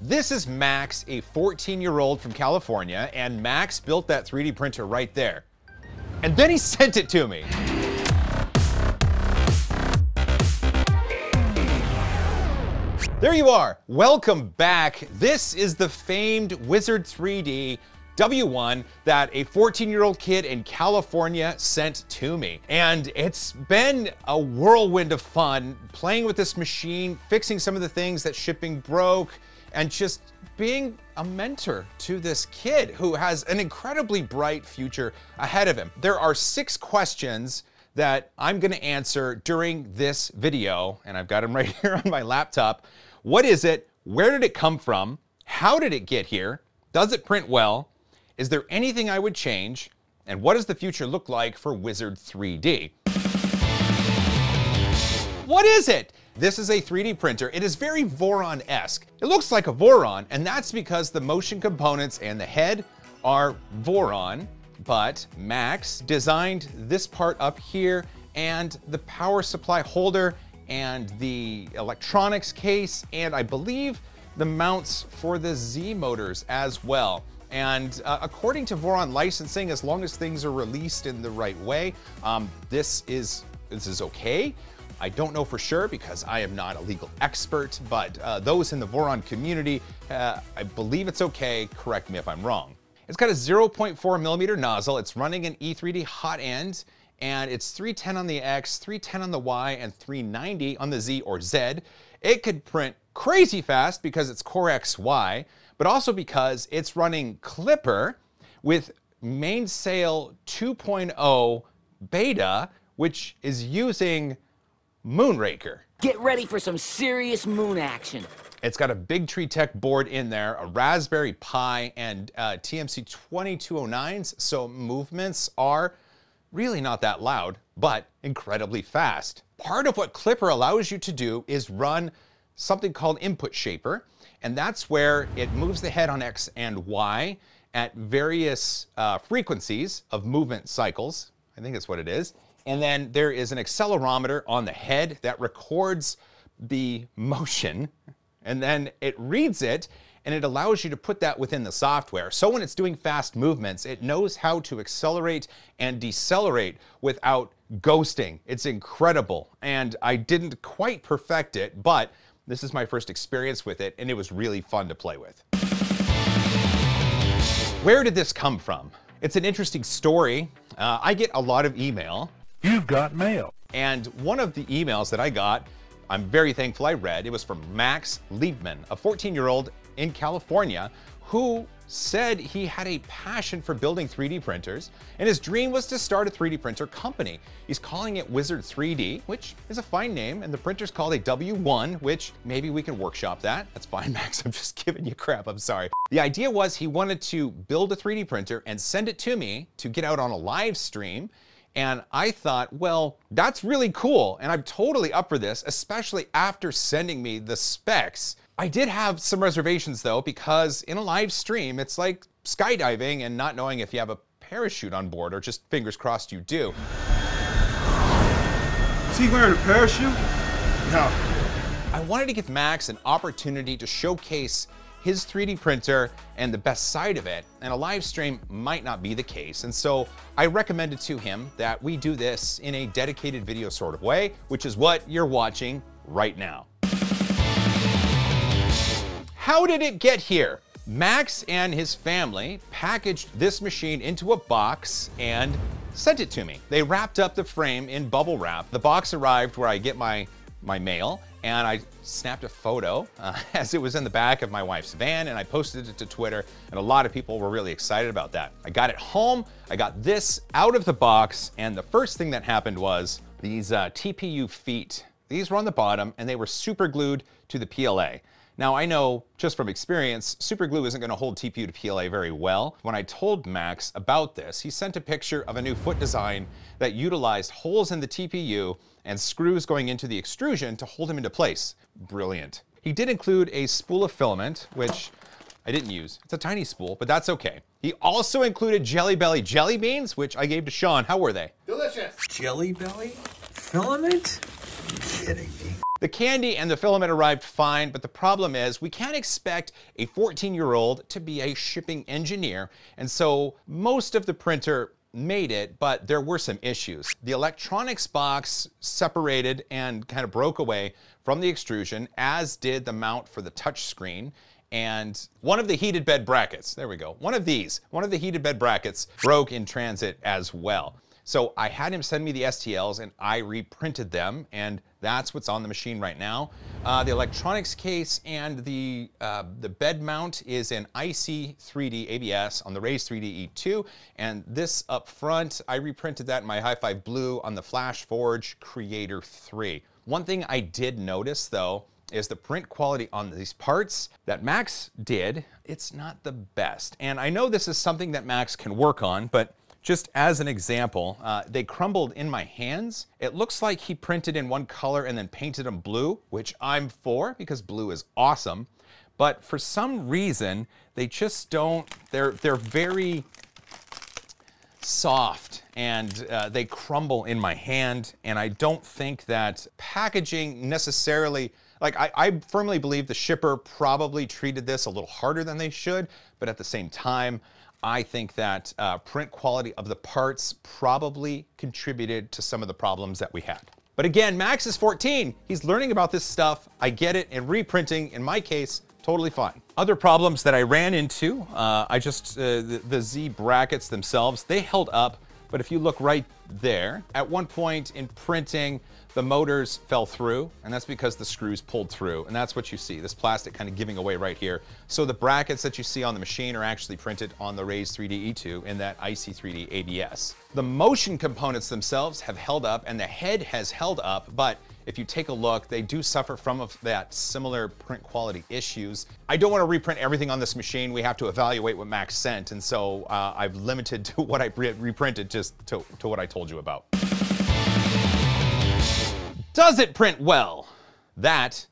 This is Max, a 14 year old from California, and Max built that 3D printer right there. And then he sent it to me. There you are. Welcome back. This is the famed Wizard 3D W1 that a 14 year old kid in California sent to me. And it's been a whirlwind of fun playing with this machine, fixing some of the things that shipping broke, and just being a mentor to this kid who has an incredibly bright future ahead of him. There are six questions that I'm gonna answer during this video, and I've got them right here on my laptop. What is it? Where did it come from? How did it get here? Does it print well? Is there anything I would change? And what does the future look like for Wizard 3D? What is it? This is a 3D printer. It is very Voron-esque. It looks like a Voron, and that's because the motion components and the head are Voron, but Max designed this part up here and the power supply holder and the electronics case, and I believe the mounts for the Z motors as well. And uh, according to Voron licensing, as long as things are released in the right way, um, this is this is okay. I don't know for sure because I am not a legal expert, but uh, those in the Voron community, uh, I believe it's okay. Correct me if I'm wrong. It's got a 0.4 millimeter nozzle. It's running an E3D hot end, and it's 310 on the X, 310 on the Y, and 390 on the Z or Z. It could print crazy fast because it's Core XY, but also because it's running Klipper with Mainsail 2.0 beta, which is using Moonraker. Get ready for some serious moon action. It's got a Big Tree Tech board in there, a Raspberry Pi, and uh, TMC 2209s, so movements are really not that loud, but incredibly fast. Part of what Klipper allows you to do is run something called Input Shaper, and that's where it moves the head on X and Y at various uh, frequencies of movement cycles. I think that's what it is. And then there is an accelerometer on the head that records the motion, and then it reads it and it allows you to put that within the software. So when it's doing fast movements, it knows how to accelerate and decelerate without ghosting. It's incredible. And I didn't quite perfect it, but this is my first experience with it, and it was really fun to play with. Where did this come from? It's an interesting story. Uh, I get a lot of email. You've got mail. And one of the emails that I got, I'm very thankful I read. It was from Max Leabman, a 14 year old in California who said he had a passion for building 3D printers, and his dream was to start a 3D printer company. He's calling it Wizard 3D, which is a fine name, and the printer's called a W1, which maybe we can workshop that. That's fine, Max, I'm just giving you crap, I'm sorry. The idea was he wanted to build a 3D printer and send it to me to get out on a live stream, and I thought, well, that's really cool, and I'm totally up for this, especially after sending me the specs. I did have some reservations though, because in a live stream, it's like skydiving and not knowing if you have a parachute on board or just fingers crossed you do. Is he wearing a parachute? No. I wanted to give Max an opportunity to showcase his 3D printer and the best side of it, and a live stream might not be the case. And so I recommended to him that we do this in a dedicated video sort of way, which is what you're watching right now. How did it get here? Max and his family packaged this machine into a box and sent it to me. They wrapped up the frame in bubble wrap. The box arrived where I get my, my mail and I snapped a photo uh, as it was in the back of my wife's van and I posted it to Twitter and a lot of people were really excited about that. I got it home, I got this out of the box and the first thing that happened was these uh, TPU feet. These were on the bottom and they were super glued to the PLA. Now I know just from experience, super glue isn't gonna hold TPU to PLA very well. When I told Max about this, he sent a picture of a new foot design that utilized holes in the TPU and screws going into the extrusion to hold them into place. Brilliant. He did include a spool of filament, which I didn't use. It's a tiny spool, but that's okay. He also included Jelly Belly jelly beans, which I gave to Sean. How were they? Delicious. Jelly belly? Filament? Are you kidding me? The candy and the filament arrived fine, but the problem is we can't expect a 14 year old to be a shipping engineer. And so most of the printer made it, but there were some issues. The electronics box separated and kind of broke away from the extrusion, as did the mount for the touchscreen. And one of the heated bed brackets, there we go, one of these, one of the heated bed brackets broke in transit as well. So I had him send me the STLs and I reprinted them, and that's what's on the machine right now. Uh, the electronics case and the, uh, the bed mount is an IC 3D ABS on the Raise 3D E2, and this up front, I reprinted that in my Hi-Fi Blue on the Flash Forge Creator 3. One thing I did notice though, is the print quality on these parts that Max did, it's not the best. And I know this is something that Max can work on, but just as an example, uh, they crumbled in my hands. It looks like he printed in one color and then painted them blue, which I'm for because blue is awesome. But for some reason, they just don't, they're, they're very soft and uh, they crumble in my hand. And I don't think that packaging necessarily, like I, I, firmly believe the shipper probably treated this a little harder than they should, but at the same time, I think that uh, print quality of the parts probably contributed to some of the problems that we had. But again, Max is 14. He's learning about this stuff. I get it. And reprinting, in my case, totally fine. Other problems that I ran into, uh, I just, uh, the, the Z brackets themselves, they held up. But if you look right there, at one point in printing, the motors fell through, and that's because the screws pulled through. And that's what you see, this plastic kind of giving away right here. So the brackets that you see on the machine are actually printed on the Raise 3D E2 in that IC3D ABS. The motion components themselves have held up, and the head has held up, but if you take a look, they do suffer from that similar print quality issues. I don't want to reprint everything on this machine. We have to evaluate what Max sent, and so uh, I've limited to what I reprinted just to, to what I told you about. Does it print well? That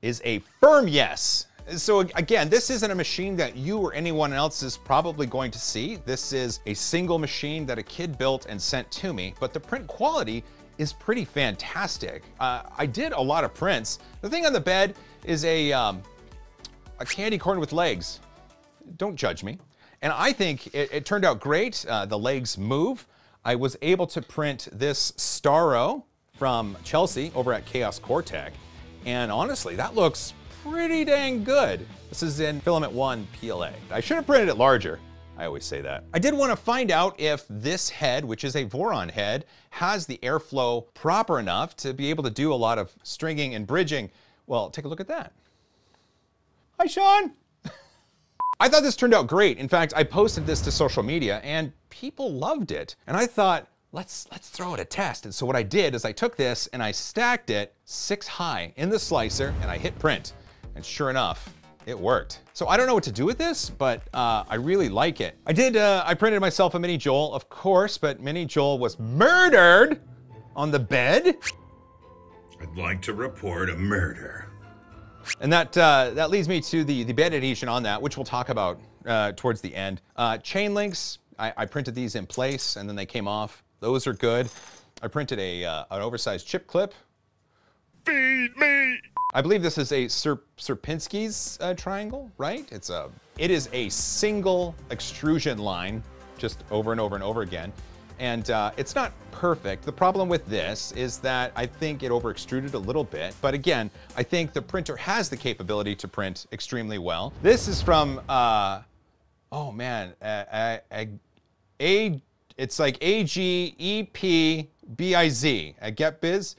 is a firm yes. So again, this isn't a machine that you or anyone else is probably going to see. This is a single machine that a kid built and sent to me, but the print quality is pretty fantastic. Uh, I did a lot of prints. The thing on the bed is a, um, a candy corn with legs. Don't judge me. And I think it, it turned out great. Uh, the legs move. I was able to print this Starro from Chelsea over at Chaos Core-Tech. And honestly, that looks pretty dang good. This is in filament one PLA. I should have printed it larger. I always say that. I did want to find out if this head, which is a Voron head, has the airflow proper enough to be able to do a lot of stringing and bridging. Well, take a look at that. Hi, Sean. I thought this turned out great. In fact, I posted this to social media and people loved it. And I thought, let's, let's throw it a test. And so what I did is I took this and I stacked it six high in the slicer and I hit print. And sure enough, it worked. So I don't know what to do with this, but uh, I really like it. I did, uh, I printed myself a Mini Joel, of course, but Mini Joel was murdered on the bed. I'd like to report a murder. And that uh, that leads me to the, the bed adhesion on that, which we'll talk about uh, towards the end. Uh, chain links, I, I printed these in place and then they came off. Those are good. I printed a, uh, an oversized chip clip. Feed me! I believe this is a Sierpinski's uh, triangle, right? It's a, it is a single extrusion line, just over and over and over again. And uh, it's not perfect. The problem with this is that I think it over extruded a little bit. But again, I think the printer has the capability to print extremely well. This is from, uh, oh man, a, a, a it's like A G E P B I Z at GetBiz.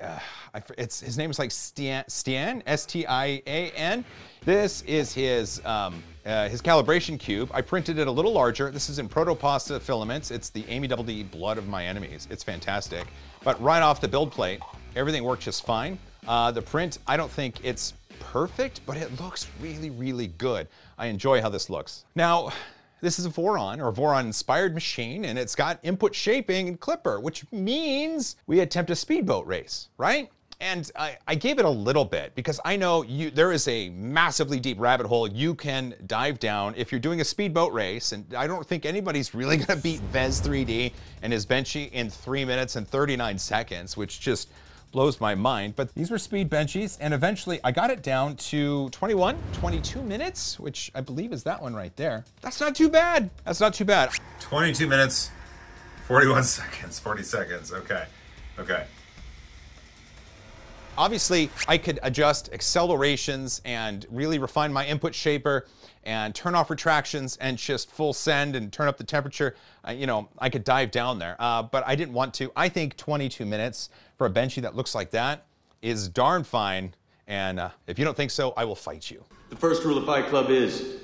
Uh, uh, it's his name is like Stian, Stian S T I A N. This is his um, uh, his calibration cube. I printed it a little larger. This is in protopasta filaments. It's the Amy Double D Blood of My Enemies. It's fantastic. But right off the build plate, everything worked just fine. Uh, the print, I don't think it's perfect, but it looks really, really good. I enjoy how this looks. Now, this is a Voron or Voron inspired machine and it's got input shaping and Klipper, which means we attempt a speedboat race, right? And I, I, gave it a little bit because I know you, there is a massively deep rabbit hole you can dive down if you're doing a speedboat race. And I don't think anybody's really going to beat Vez 3D and his Benchy in 3 minutes and 39 seconds, which just blows my mind. But these were speed benchies, and eventually I got it down to 21, 22 minutes, which I believe is that one right there. That's not too bad. That's not too bad. 22 minutes, 41 seconds, 40 seconds. Okay. Okay. Obviously, I could adjust accelerations and really refine my input shaper and turn off retractions and just full send and turn up the temperature. Uh, you know, I could dive down there, uh, but I didn't want to. I think 22 minutes for a Benchy that looks like that is darn fine. And uh, if you don't think so, I will fight you. The first rule of Fight Club is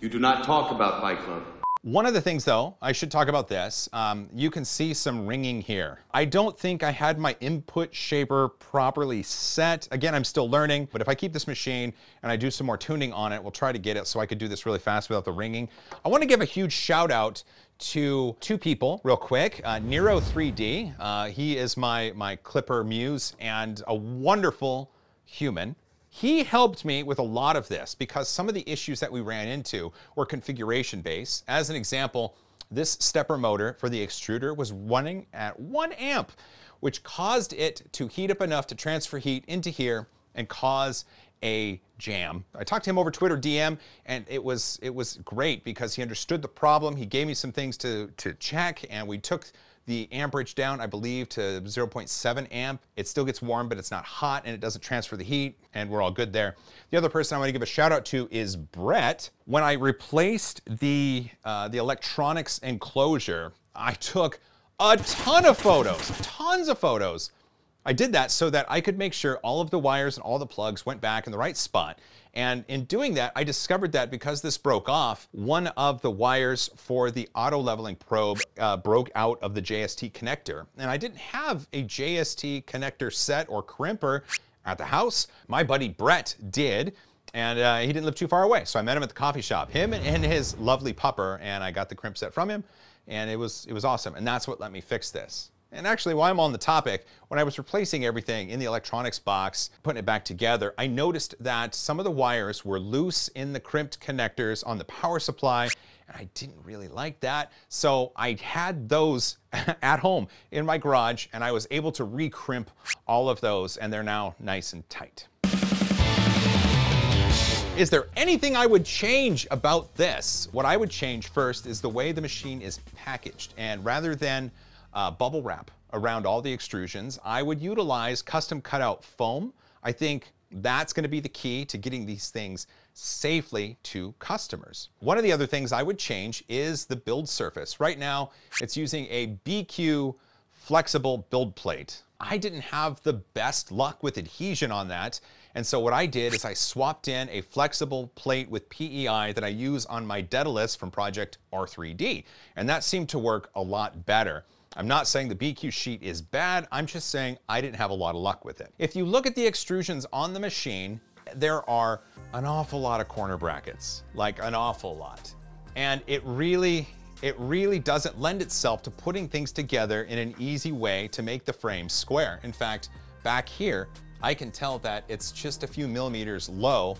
you do not talk about Fight Club. One of the things, though, I should talk about this. Um, you can see some ringing here. I don't think I had my input shaper properly set. Again, I'm still learning, but if I keep this machine and I do some more tuning on it, we'll try to get it so I could do this really fast without the ringing. I want to give a huge shout out to two people real quick. Uh, Nero 3D, uh, he is my, my Klipper muse and a wonderful human. He helped me with a lot of this because some of the issues that we ran into were configuration based. As an example, this stepper motor for the extruder was running at one amp, which caused it to heat up enough to transfer heat into here and cause a jam. I talked to him over Twitter DM and it was it was great because he understood the problem. He gave me some things to to check and we took the amperage down, I believe, to 0.7 amp. It still gets warm, but it's not hot and it doesn't transfer the heat, and we're all good there. The other person I want to give a shout out to is Brett. When I replaced the, uh, the electronics enclosure, I took a ton of photos, tons of photos. I did that so that I could make sure all of the wires and all the plugs went back in the right spot. And in doing that, I discovered that because this broke off, one of the wires for the auto leveling probe uh, broke out of the JST connector. And I didn't have a JST connector set or crimper at the house. My buddy Brett did and uh, he didn't live too far away. So I met him at the coffee shop, him and his lovely pupper, and I got the crimp set from him, and it was it was awesome. And that's what let me fix this. And actually, while I'm on the topic, when I was replacing everything in the electronics box, putting it back together, I noticed that some of the wires were loose in the crimped connectors on the power supply, and I didn't really like that. So I had those at home in my garage, and I was able to recrimp all of those, and they're now nice and tight. Is there anything I would change about this? What I would change first is the way the machine is packaged. And rather than uh, bubble wrap around all the extrusions. I would utilize custom cutout foam. I think that's going to be the key to getting these things safely to customers. One of the other things I would change is the build surface. Right now, it's using a BQ flexible build plate. I didn't have the best luck with adhesion on that. And so what I did is I swapped in a flexible plate with PEI that I use on my Daedalus from Project R3D. And that seemed to work a lot better. I'm not saying the BQ sheet is bad, I'm just saying I didn't have a lot of luck with it. If you look at the extrusions on the machine, there are an awful lot of corner brackets, like an awful lot. And it really, it really doesn't lend itself to putting things together in an easy way to make the frame square. In fact, back here, I can tell that it's just a few millimeters low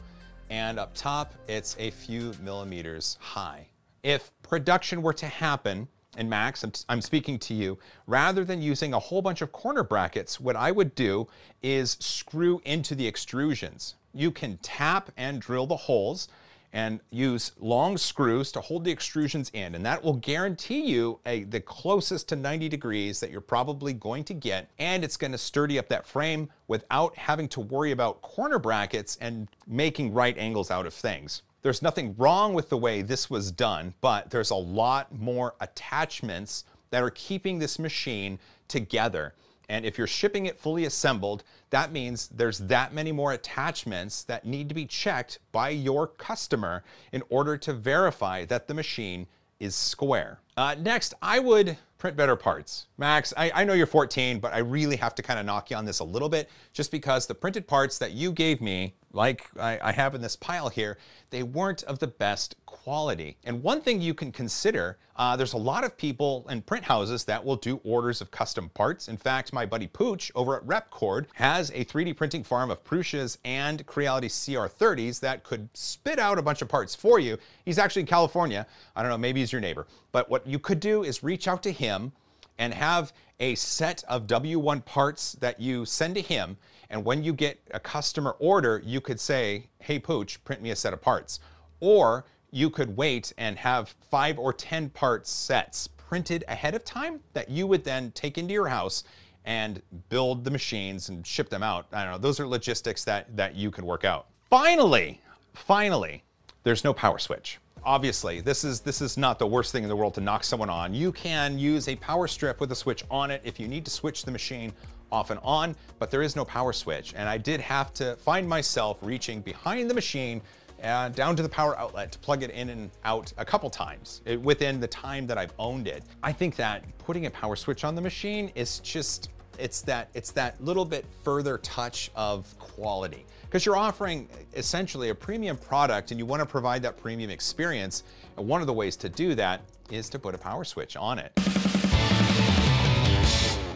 and up top, it's a few millimeters high. If production were to happen and Max, I'm, I'm, speaking to you, rather than using a whole bunch of corner brackets, what I would do is screw into the extrusions. You can tap and drill the holes and use long screws to hold the extrusions in, and that will guarantee you a, the closest to 90 degrees that you're probably going to get, and it's gonna sturdy up that frame without having to worry about corner brackets and making right angles out of things. There's nothing wrong with the way this was done, but there's a lot more attachments that are keeping this machine together. And if you're shipping it fully assembled, that means there's that many more attachments that need to be checked by your customer in order to verify that the machine is square. Uh, next, I would print better parts. Max, I, I know you're 14, but I really have to kind of knock you on this a little bit just because the printed parts that you gave me, like I, I have in this pile here, they weren't of the best quality. And one thing you can consider, uh, there's a lot of people and print houses that will do orders of custom parts. In fact, my buddy Pooch over at Repkord has a 3D printing farm of Prusa's and Creality CR30s that could spit out a bunch of parts for you. He's actually in California. I don't know, maybe he's your neighbor. But what you could do is reach out to him and have a set of W1 parts that you send to him. And when you get a customer order, you could say, hey, Pooch, print me a set of parts. Or you could wait and have five or 10 part sets printed ahead of time that you would then take into your house and build the machines and ship them out. I don't know, those are logistics that, that you could work out. Finally, finally, there's no power switch. Obviously, this is this is not the worst thing in the world to knock someone on. You can use a power strip with a switch on it if you need to switch the machine off and on, but there is no power switch. And I did have to find myself reaching behind the machine uh, down to the power outlet to plug it in and out a couple times within the time that I've owned it. I think that putting a power switch on the machine is just it's that it's that little bit further touch of quality because you're offering essentially a premium product and you want to provide that premium experience. And one of the ways to do that is to put a power switch on it.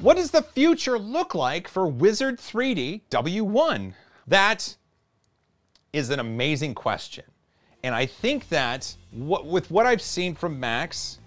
What does the future look like for Wizard 3D W1? That is an amazing question. And I think that what, with what I've seen from Max,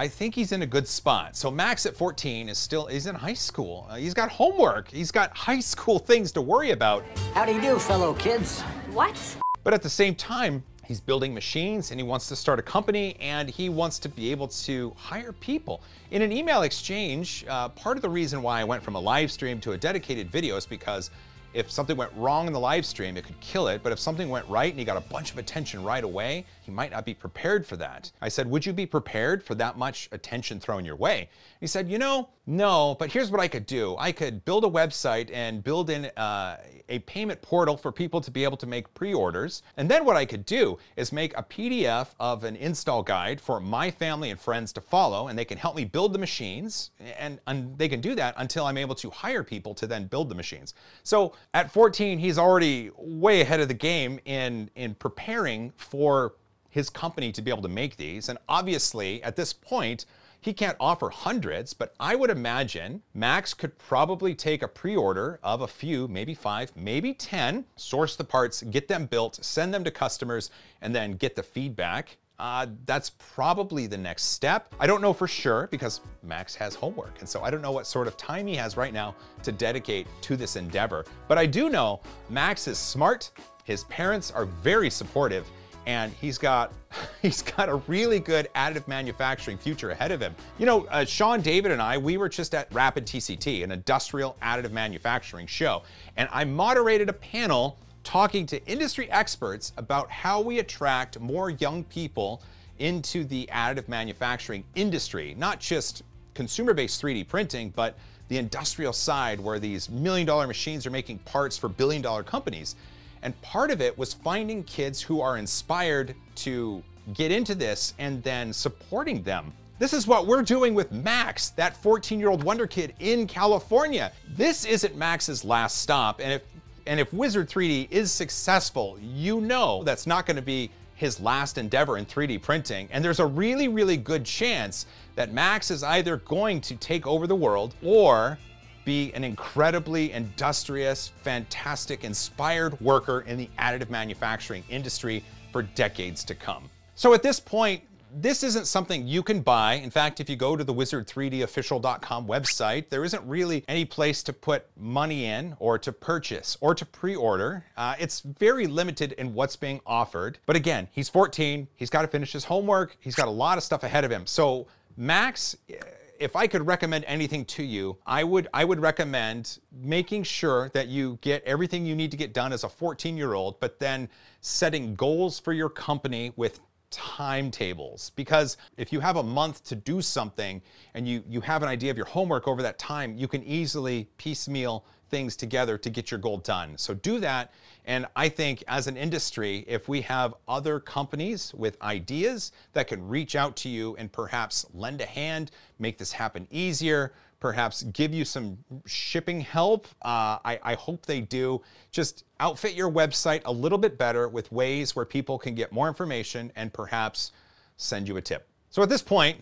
I think he's in a good spot. So Max at 14 is still, he's in high school. Uh, he's got homework. He's got high school things to worry about. How do you do, fellow kids? What? But at the same time, he's building machines and he wants to start a company and he wants to be able to hire people. In an email exchange, uh, part of the reason why I went from a live stream to a dedicated video is because if something went wrong in the live stream, it could kill it. But if something went right and he got a bunch of attention right away, he might not be prepared for that. I said, Would you be prepared for that much attention thrown your way? He said, You know, no, but here's what I could do. I could build a website and build in uh, a payment portal for people to be able to make pre orders. And then what I could do is make a PDF of an install guide for my family and friends to follow, and they can help me build the machines. And, and they can do that until I'm able to hire people to then build the machines. So at 14, he's already way ahead of the game in, in preparing for his company to be able to make these. And obviously, at this point, he can't offer hundreds, but I would imagine Max could probably take a pre order of a few, maybe five, maybe 10, source the parts, get them built, send them to customers, and then get the feedback. Uh, that's probably the next step. I don't know for sure because Max has homework. And so I don't know what sort of time he has right now to dedicate to this endeavor. But I do know Max is smart. His parents are very supportive and he's got he's got a really good additive manufacturing future ahead of him. You know, uh, Sean David and I, we were just at Rapid TCT, an industrial additive manufacturing show, and I moderated a panel talking to industry experts about how we attract more young people into the additive manufacturing industry, not just consumer-based 3D printing, but the industrial side where these million dollar machines are making parts for billion dollar companies. And part of it was finding kids who are inspired to get into this and then supporting them. This is what we're doing with Max, that 14 year old Wonder Kid in California. This isn't Max's last stop. And if and if Wizard 3D is successful, you know that's not to be his last endeavor in 3D printing. And there's a really, really good chance that Max is either going to take over the world or be an incredibly industrious, fantastic, inspired worker in the additive manufacturing industry for decades to come. So at this point, this isn't something you can buy. In fact, if you go to the wizard3dofficial.com website, there isn't really any place to put money in or to purchase or to pre-order. Uh, it's very limited in what's being offered. But again, he's 14, he's got to finish his homework, he's got a lot of stuff ahead of him. So Max, if I could recommend anything to you, I would I would recommend making sure that you get everything you need to get done as a 14-year-old, but then setting goals for your company with timetables. Because if you have a month to do something and you you have an idea of your homework over that time you can easily piecemeal things together to get your goal done. So do that. And I think as an industry, if we have other companies with ideas that can reach out to you and perhaps lend a hand, make this happen easier, perhaps give you some shipping help, uh, I, I hope they do. Just outfit your website a little bit better with ways where people can get more information and perhaps send you a tip. So at this point,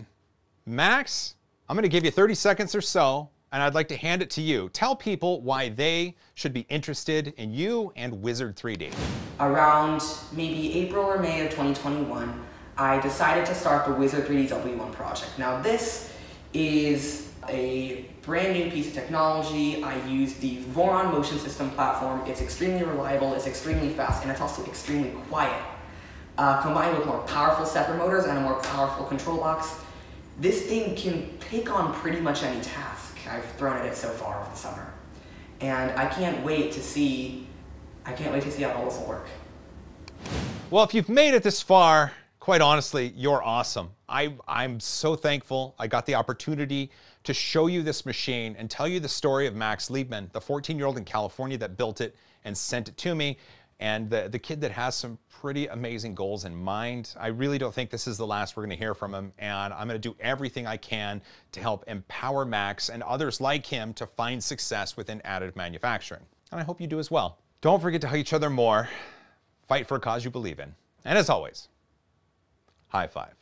Max, I'm going to give you 30 seconds or so and I'd like to hand it to you. Tell people why they should be interested in you and Wizard 3D. Around maybe April or May of 2021, I decided to start the Wizard 3D W1 project. Now this is a brand new piece of technology. I use the Voron motion system platform. It's extremely reliable, it's extremely fast, and it's also extremely quiet. Uh, combined with more powerful stepper motors and a more powerful control box, this thing can take on pretty much any task I've thrown at it so far over the summer. And I can't wait to see, I can't wait to see how all this will work. Well, if you've made it this far, quite honestly, you're awesome. I, I'm so thankful I got the opportunity to show you this machine and tell you the story of Max Leabman, the 14 year old in California that built it and sent it to me, and the, the kid that has some pretty amazing goals in mind. I really don't think this is the last we're going to hear from him, and I'm going to do everything I can to help empower Max and others like him to find success within additive manufacturing. And I hope you do as well. Don't forget to hug each other more, fight for a cause you believe in, and as always, high five.